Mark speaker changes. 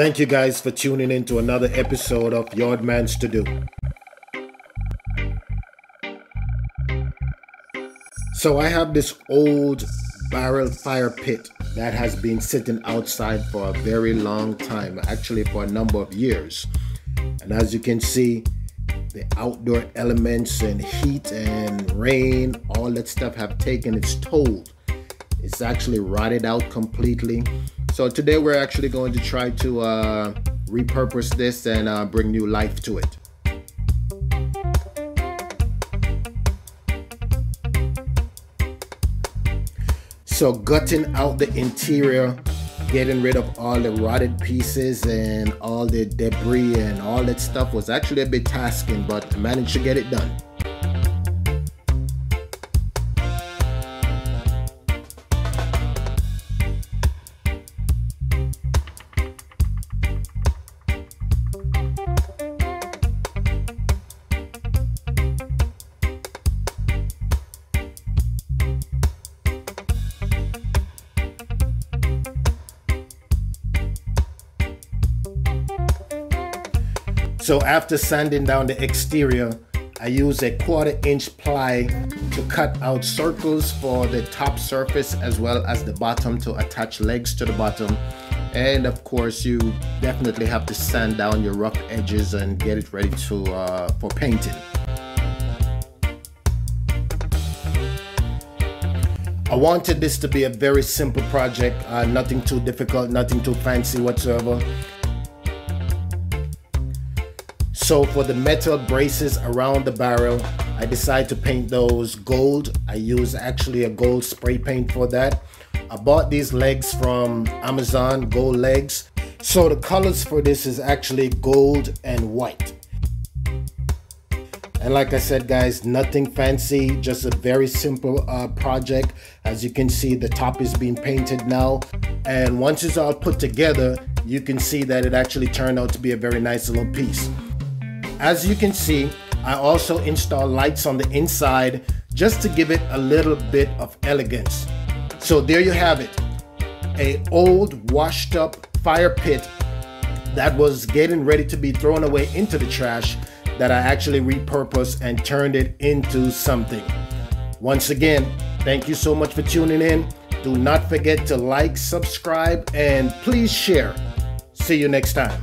Speaker 1: Thank you guys for tuning in to another episode of Yardman's To Do. So I have this old barrel fire pit that has been sitting outside for a very long time, actually for a number of years. And as you can see, the outdoor elements and heat and rain, all that stuff have taken its toll. It's actually rotted out completely. So today we're actually going to try to uh, repurpose this and uh, bring new life to it. So gutting out the interior, getting rid of all the rotted pieces and all the debris and all that stuff was actually a bit tasking, but I managed to get it done. So after sanding down the exterior, I use a quarter inch ply to cut out circles for the top surface as well as the bottom to attach legs to the bottom. And of course, you definitely have to sand down your rough edges and get it ready to uh, for painting. I wanted this to be a very simple project, uh, nothing too difficult, nothing too fancy whatsoever. So for the metal braces around the barrel, I decided to paint those gold. I use actually a gold spray paint for that. I bought these legs from Amazon, gold legs. So the colors for this is actually gold and white. And like I said, guys, nothing fancy, just a very simple uh, project. As you can see, the top is being painted now. And once it's all put together, you can see that it actually turned out to be a very nice little piece. As you can see, I also install lights on the inside just to give it a little bit of elegance. So there you have it, a old washed up fire pit that was getting ready to be thrown away into the trash that I actually repurposed and turned it into something. Once again, thank you so much for tuning in. Do not forget to like, subscribe, and please share. See you next time.